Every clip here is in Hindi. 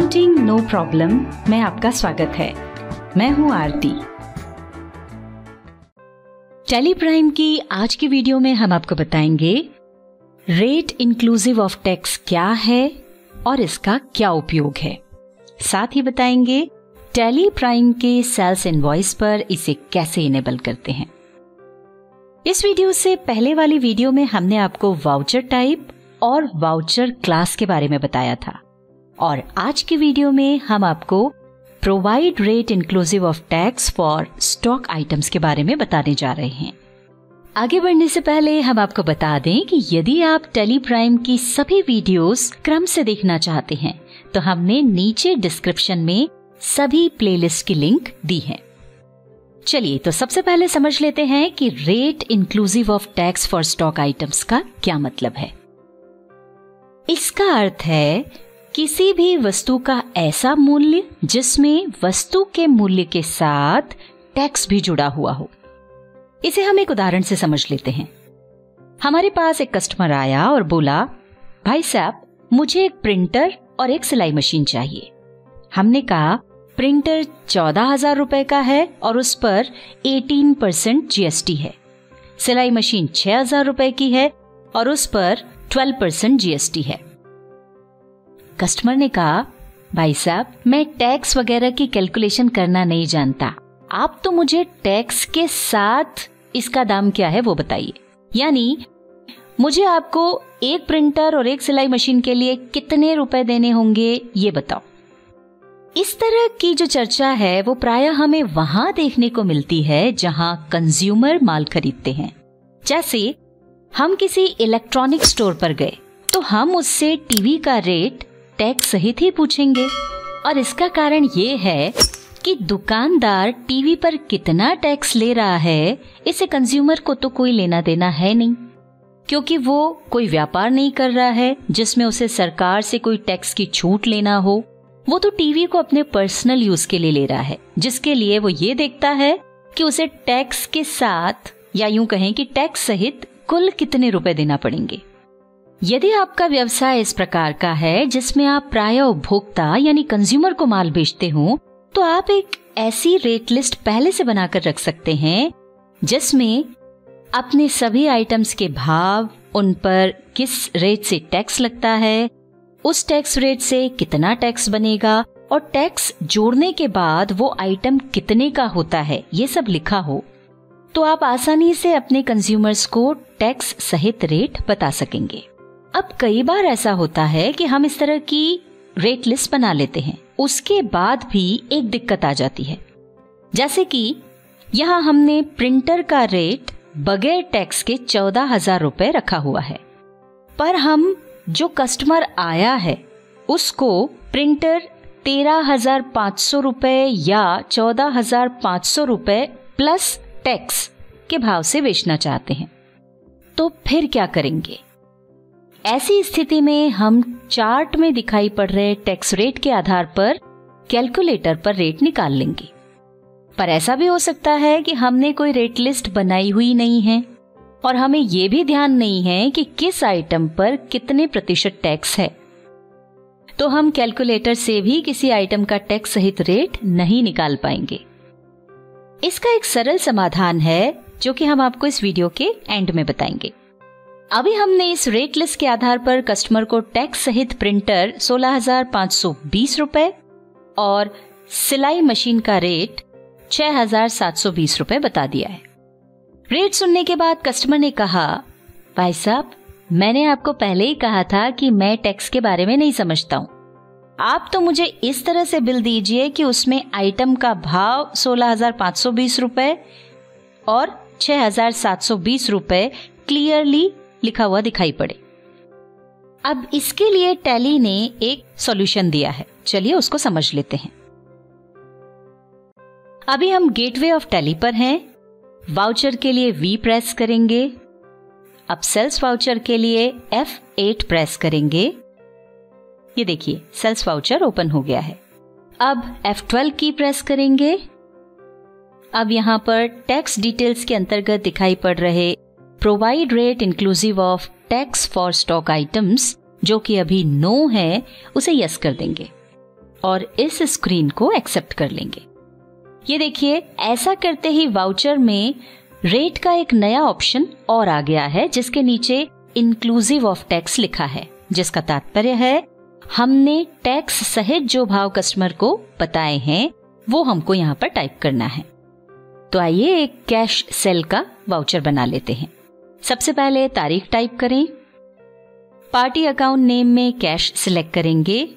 अकाउंटिंग नो प्रॉब्लम में आपका स्वागत है। मैं हूँ आरती। टेली प्राइम की आज की वीडियो में हम आपको बताएँगे रेट इंक्लूसिव ऑफ़ टैक्स क्या है और इसका क्या उपयोग है। साथ ही बताएँगे टेली प्राइम के सेल्स इनवॉइस पर इसे कैसे इनेबल करते हैं। इस वीडियो से पहले वाली वीडियो में हमने आपको वाउचर टाइप और वाउचर क्लास के बारे में बताया था। और आज के वीडियो में हम आपको provide rate inclusive of tax for stock items के बारे में बताने जा रहे हैं। आगे बढ़ने से पहले हम आपको बता दें कि यदि आप टेली प्राइम की सभी वीडियोस क्रम से देखना चाहते हैं तो हमने नीचे डिस्क्रिप्शन में सभी प्लेलिस्ट की लिंक दी है। चलिए तो सबसे पहले समझ लेते हैं कि rate inclusive of tax for stock items का क्या मतलब है। इसका अर्थ है किसी भी वस्तु का ऐसा मूल्य जिसमें वस्तु के मूल्य के साथ टैक्स भी जुड़ा हुआ हो। इसे हम एक उदाहरण से समझ लेते हैं। हमारे पास एक कस्टमर आया और बोला, भाई साहब, मुझे एक प्रिंटर और एक सिलाई मशीन चाहिए। हमने कहा प्रिंटर चौदह हज़ार रुपए का है और उस पर 18 परसेंट जीएसटी है। सिलाई मशीन छह हज़ार रुपए की है और उस पर 12 परसेंट जीएसटी है। कस्टमर ने कहा, भाई साहब, मैं टैक्स वगैरह की कैलकुलेशन करना नहीं जानता। आप तो मुझे टैक्स के साथ इसका दाम क्या है वो बताइए। यानी, मुझे आपको एक प्रिंटर और एक सिलाई मशीन के लिए कितने रुपए देने होंगे ये बताओ। इस तरह की जो चर्चा है, वो प्राय हमें वहाँ देखने को मिलती है जहाँ कंज्यूमर माल खरीदते हैं। जैसे, हम किसी इलेक्ट्रॉनिक स्टोर पर गए तो हम उससे टीवी का रेट टैक्स सहित ही पूछेंगे। और इसका कारण ये है कि दुकानदार टीवी पर कितना टैक्स ले रहा है, इसे कंज्यूमर को तो कोई लेना देना है नहीं। क्योंकि वो कोई व्यापार नहीं कर रहा है, जिसमें उसे सरकार से कोई टैक्स की छूट लेना हो। वो तो टीवी को अपने पर्सनल यूज़ के लिए ले रहा है, जिसके लिए वो ये देखता है कि उसे टैक्स के साथ या यूँ कहें कि टैक्स सहित कुल कितने रुपए देना पड़ेंगे। यदि आपका व्यवसाय इस प्रकार का है, जिसमें आप प्राय उपभोक्ता, यानी कंज्यूमर को माल बेचते हो तो आप एक ऐसी रेट लिस्ट पहले से बनाकर रख सकते हैं, जिसमें अपने सभी आइटम्स के भाव, उन पर किस रेट से टैक्स लगता है, उस टैक्स रेट से कितना टैक्स बनेगा, और टैक्स जोड़ने के बाद वो आइटम कितने का होता है, ये सब लिखा हो तो आप आसानी से अपने कंज्यूमर्स को टैक्स सहित रेट बता सकेंगे। अब कई बार ऐसा होता है कि हम इस तरह की रेट लिस्ट बना लेते हैं। उसके बाद भी एक दिक्कत आ जाती है। जैसे कि यहाँ हमने प्रिंटर का रेट बगैर टैक्स के चौदह हज़ार रुपए रखा हुआ है। पर हम जो कस्टमर आया है, उसको प्रिंटर तेरह हज़ार पाँच सौ रुपए या चौदह हज़ार पाँच सौ रुपए प्लस टैक्स के भाव से बेचना चाहते हैं। तो फिर क्या करेंगे? ऐसी स्थिति में हम चार्ट में दिखाई पड़ रहे टैक्स रेट के आधार पर कैलकुलेटर पर रेट निकाल लेंगे। पर ऐसा भी हो सकता है कि हमने कोई रेट लिस्ट बनाई हुई नहीं है, और हमें ये भी ध्यान नहीं है कि किस आइटम पर कितने प्रतिशत टैक्स है। तो हम कैलकुलेटर से भी किसी आइटम का टैक्स सहित रेट नहीं निकाल पाएँगे। इसका एक सरल समाधान है, जो कि हम आपको इस वीडियो के एंड में बताएँगे। अभी हमने इस रेट लिस्ट के आधार पर कस्टमर को टैक्स सहित प्रिंटर सोलह रूपए और सिलाई मशीन का रेट छह हज़ार सात सौ बीस रूपए बता दिया है। रेट सुनने के बाद कस्टमर ने कहा, भाई साहब, मैंने आपको पहले ही कहा था कि मैं टैक्स के बारे में नहीं समझता हूँ। आप तो मुझे इस तरह से बिल दीजिए कि उसमें आइटम का भाव सोलह रूपए और छह रूपए क्लियरली लिखा हुआ दिखाई पड़े। अब इसके लिए टैली ने एक सॉल्यूशन दिया है। चलिए उसको समझ लेते हैं। अभी हम गेटवे ऑफ़ टैली पर हैं। वाउचर के लिए वी प्रेस करेंगे। अब सेल्स वाउचर के लिए एफ़ एट प्रेस करेंगे। ये देखिए, सेल्स वाउचर ओपन हो गया है। अब F12 की प्रेस करेंगे। अब यहाँ पर टैक्स डिटेल्स के अंतर्गत दिखाई पड़ रहे provide rate inclusive of tax for stock items जो कि अभी नो है, उसे यस कर देंगे। और इस स्क्रीन को एक्सेप्ट कर लेंगे। ये देखिए, ऐसा करते ही वाउचर में रेट का एक नया ऑप्शन और आ गया है, जिसके नीचे इंक्लूसिव ऑफ़ टैक्स लिखा है, जिसका तात्पर्य है, हमने टैक्स सहित जो भाव कस्टमर को बताए हैं, वो हमको यहाँ पर टाइप करना है। तो आइए एक कैश सेल का वाउचर बना लेते हैं। सबसे पहले तारीख टाइप करें। पार्टी अकाउंट नेम में कैश सिलेक्ट करेंगे।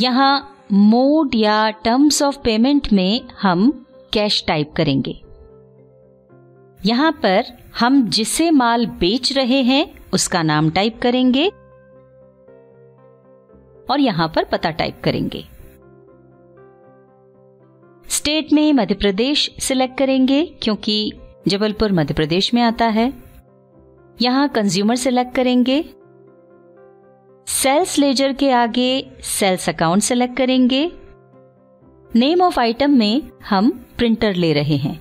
यहाँ मोड या टर्म्स ऑफ़ पेमेंट में हम कैश टाइप करेंगे। यहाँ पर हम जिसे माल बेच रहे हैं, उसका नाम टाइप करेंगे। और यहाँ पर पता टाइप करेंगे। स्टेट में मध्य प्रदेश सिलेक्ट करेंगे, क्योंकि जबलपुर मध्य प्रदेश में आता है। यहाँ कंज्यूमर सेलेक्ट करेंगे। सेल्स लेजर के आगे सेल्स अकाउंट सेलेक्ट करेंगे। नेम ऑफ़ आइटम में हम प्रिंटर ले रहे हैं।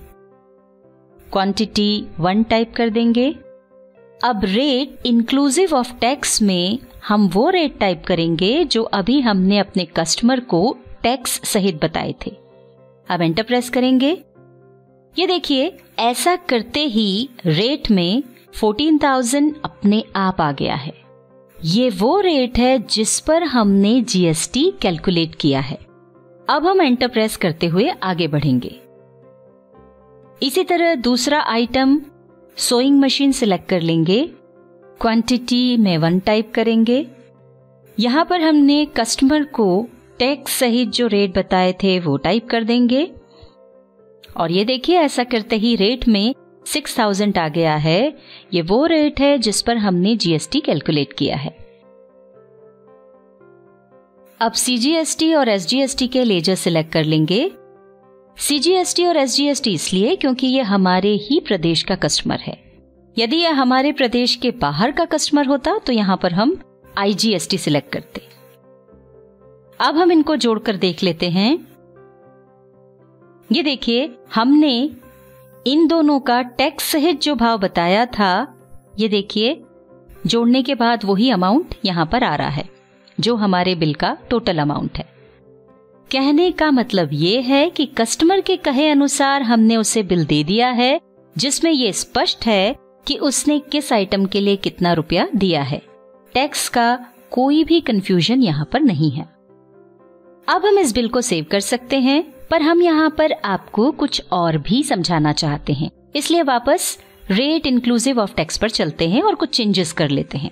क्वांटिटी वन टाइप कर देंगे। अब रेट इंक्लूसिव ऑफ़ टैक्स में हम वो रेट टाइप करेंगे जो अभी हमने अपने कस्टमर को टैक्स सहित बताए थे। अब एंटर प्रेस करेंगे। ये देखिए, ऐसा करते ही रेट में 14,000 अपने आप आ गया है। ये वो रेट है जिस पर हमने जीएसटी कैलकुलेट किया है। अब हम एंटर प्रेस करते हुए आगे बढ़ेंगे। इसी तरह दूसरा आइटम सोइंग मशीन सिलेक्ट कर लेंगे। क्वांटिटी में वन टाइप करेंगे। यहाँ पर हमने कस्टमर को टैक्स सहित जो रेट बताए थे वो टाइप कर देंगे। और ये देखिए ऐसा करते ही रेट में सिक्स थाउज़ेंड आ गया है। ये वो रेट है जिस पर हमने जीएसटी कैलकुलेट किया है। अब सीजीएसटी और एसजीएसटी के लेजर सिलेक्ट कर लेंगे। सीजीएसटी और एसजीएसटी इसलिए क्योंकि ये हमारे ही प्रदेश का कस्टमर है। यदि यह हमारे प्रदेश के बाहर का कस्टमर होता तो यहाँ पर हम आईजीएसटी सिलेक्ट करते। अब हम इनको जोड़कर देख लेते हैं। ये देखिए, हमने इन दोनों का टैक्स सहित जो भाव बताया था, ये देखिए, जोड़ने के बाद वही अमाउंट यहाँ पर आ रहा है, जो हमारे बिल का टोटल अमाउंट है। कहने का मतलब ये है कि कस्टमर के कहे अनुसार हमने उसे बिल दे दिया है, जिसमें ये स्पष्ट है कि उसने किस आइटम के लिए कितना रुपया दिया है। टैक्स का कोई भी कंफ्यूजन यहाँ पर नहीं है। अब हम इस बिल को सेव कर सकते हैं। पर हम यहाँ पर आपको कुछ और भी समझाना चाहते हैं। इसलिए वापस रेट इंक्लूसिव ऑफ़ टैक्स पर चलते हैं और कुछ चेंजेस कर लेते हैं।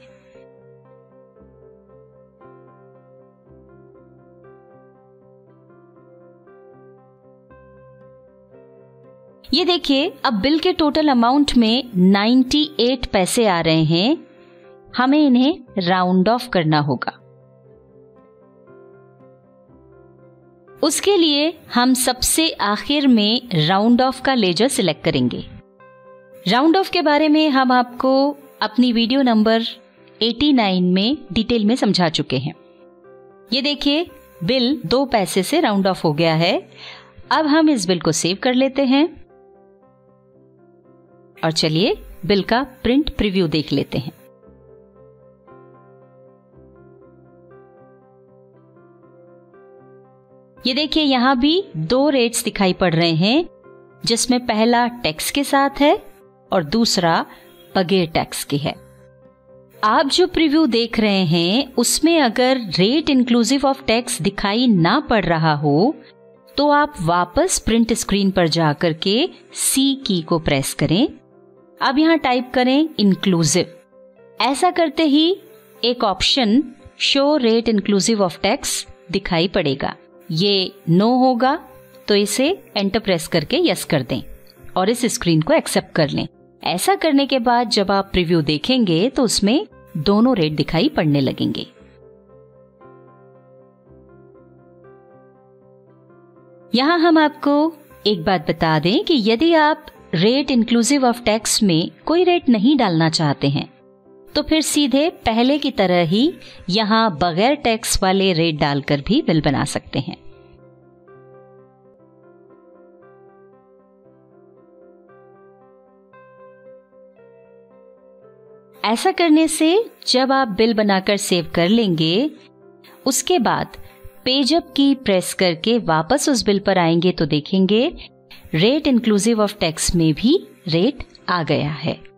ये देखिए, अब बिल के टोटल अमाउंट में 98 पैसे आ रहे हैं। हमें इन्हें राउंड ऑफ़ करना होगा। उसके लिए हम सबसे आखिर में राउंड ऑफ़ का लेजर सिलेक्ट करेंगे। राउंड ऑफ़ के बारे में हम आपको अपनी वीडियो नंबर 89 में डिटेल में समझा चुके हैं। ये देखिए बिल दो पैसे से राउंड ऑफ़ हो गया है। अब हम इस बिल को सेव कर लेते हैं। और चलिए बिल का प्रिंट प्रीव्यू देख लेते हैं। ये देखिए, यहाँ भी दो रेट्स दिखाई पड़ रहे हैं, जिसमें पहला टैक्स के साथ है और दूसरा बगैर टैक्स के है। आप जो प्रीव्यू देख रहे हैं, उसमें अगर रेट इंक्लूसिव ऑफ़ टैक्स दिखाई ना पड़ रहा हो तो आप वापस प्रिंट स्क्रीन पर जाकर के सी की को प्रेस करें। अब यहाँ टाइप करें इंक्लूसिव ऐसा करते ही एक option show rate inclusive of tax दिखाई पड़ेगा। ये नो होगा तो इसे एंटर प्रेस करके यस कर दें और इस स्क्रीन को एक्सेप्ट कर लें। ऐसा करने के बाद जब आप प्रीव्यू देखेंगे तो उसमें दोनों रेट दिखाई पड़ने लगेंगे। यहाँ हम आपको एक बात बता दें कि यदि आप रेट इंक्लूसिव ऑफ़ टैक्स में कोई रेट नहीं डालना चाहते हैं तो फिर सीधे पहले की तरह ही यहाँ बगैर टैक्स वाले रेट डालकर भी बिल बना सकते हैं। ऐसा करने से जब आप बिल बनाकर सेव कर लेंगे, उसके बाद पेजअप की प्रेस करके वापस उस बिल पर आएँगे तो देखेंगे रेट इंक्लूसिव ऑफ़ टैक्स में भी रेट आ गया है।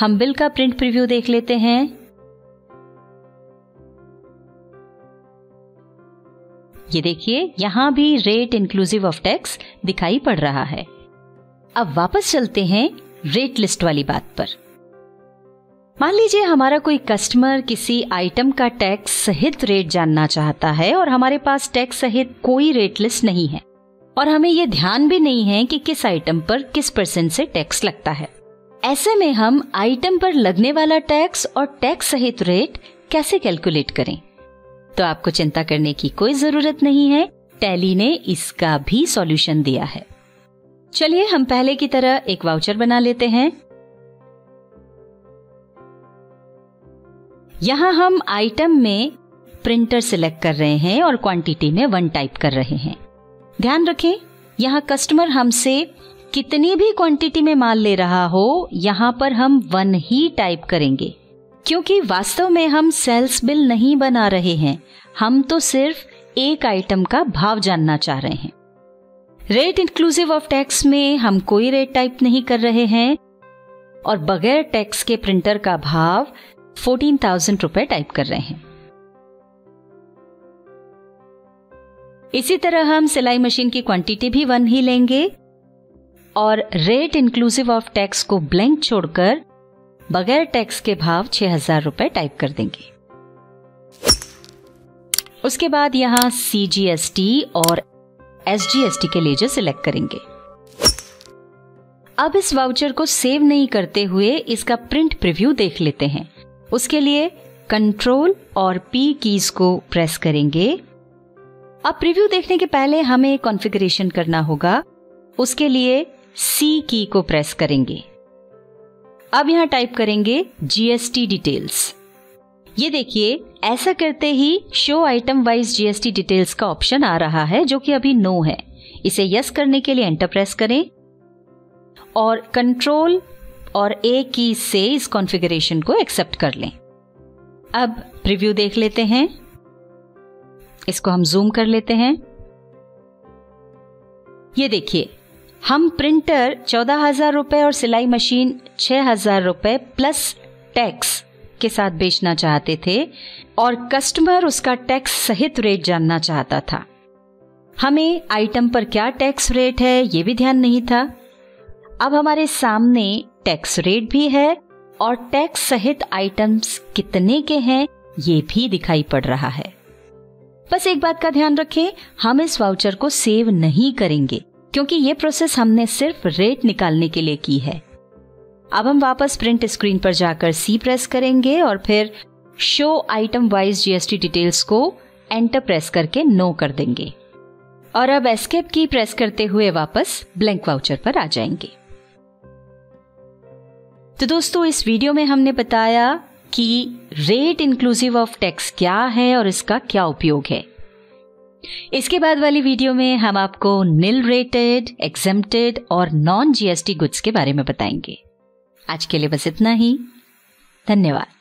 हम बिल का प्रिंट प्रीव्यू देख लेते हैं। ये देखिए, यहाँ भी रेट इंक्लूसिव ऑफ़ टैक्स दिखाई पड़ रहा है। अब वापस चलते हैं रेट लिस्ट वाली बात पर। मान लीजिए हमारा कोई कस्टमर किसी आइटम का टैक्स सहित रेट जानना चाहता है और हमारे पास टैक्स सहित कोई रेट लिस्ट नहीं है। और हमें यह ध्यान भी नहीं है कि किस आइटम पर किस परसेंट से टैक्स लगता है। ऐसे में हम आइटम पर लगने वाला टैक्स और टैक्स सहित रेट कैसे कैलकुलेट करें? तो आपको चिंता करने की कोई ज़रूरत नहीं है टैली ने इसका भी सॉल्यूशन दिया है। चलिए हम पहले की तरह एक वाउचर बना लेते हैं। यहाँ हम आइटम में प्रिंटर सिलेक्ट कर रहे हैं और क्वांटिटी में वन टाइप कर रहे हैं। ध्यान रखें, यहाँ कस्टमर हमसे कितनी भी क्वांटिटी में माल ले रहा हो, यहाँ पर हम वन ही टाइप करेंगे। क्योंकि वास्तव में हम सेल्स बिल नहीं बना रहे हैं, हम तो सिर्फ़ एक आइटम का भाव जानना चाह रहे हैं। रेट इंक्लूसिव ऑफ़ टैक्स में हम कोई रेट टाइप नहीं कर रहे हैं, और बगैर टैक्स के प्रिंटर का भाव फोर्टीन थाउज़ेंड रुपए टाइप कर रहे हैं। इसी तरह हम सिलाई मशीन की क्वांटिटी भी वन ही लेंगे और रेट इंक्लूसिव ऑफ़ टैक्स को ब्लैंक छोड़कर बगैर टैक्स के भाव छह हज़ार रुपए टाइप कर देंगे। उसके बाद यहाँ सी और एस जी एस टी के लेजर सिलेक्ट करेंगे। अब इस वाउचर को सेव नहीं करते हुए इसका प्रिंट प्रीव्यू देख लेते हैं। उसके लिए कंट्रोल और पी कीज को प्रेस करेंगे। अब प्रीव्यू देखने के पहले हमें कॉन्फ़िगरेशन करना होगा। उसके लिए सी की को प्रेस करेंगे। अब यहाँ टाइप करेंगे जीएसटी डिटेल्स ये देखिए, ऐसा करते ही show item wise GST details का ऑप्शन आ रहा है, जो कि अभी नो है। इसे यस करने के लिए एंटर प्रेस करें और कंट्रोल और ए की से इस कॉन्फ़िगरेशन को एक्सेप्ट कर लें। अब प्रीव्यू देख लेते हैं। इसको हम जूम कर लेते हैं। ये देखिए हम प्रिंटर चौदह हज़ार रुपए और सिलाई मशीन छह हज़ार रुपए प्लस टैक्स के साथ बेचना चाहते थे और कस्टमर उसका टैक्स सहित रेट जानना चाहता था। हमें आइटम पर क्या टैक्स रेट है, ये भी ध्यान नहीं था। अब हमारे सामने टैक्स रेट भी है और टैक्स सहित आइटम्स कितने के हैं, ये भी दिखाई पड़ रहा है। बस एक बात का ध्यान रखें, हम इस वाउचर को सेव नहीं करेंगे। क्योंकि ये प्रोसेस हमने सिर्फ़ रेट निकालने के लिए की है। अब हम वापस प्रिंट स्क्रीन पर जाकर सी प्रेस करेंगे और फिर show item wise GST details को एंटर प्रेस करके नो कर देंगे। और अब एस्केप की प्रेस करते हुए वापस ब्लैंक वाउचर पर आ जाएँगे। तो दोस्तों, इस वीडियो में हमने बताया कि रेट इंक्लूसिव ऑफ़ टैक्स क्या है और इसका क्या उपयोग है। इसके बाद वाली वीडियो में हम आपको निल रेटेड एग्जेम्प्टेड और नॉन जीएसटी गुड्स के बारे में बताएँगे। आज के लिए बस इतना ही। धन्यवाद।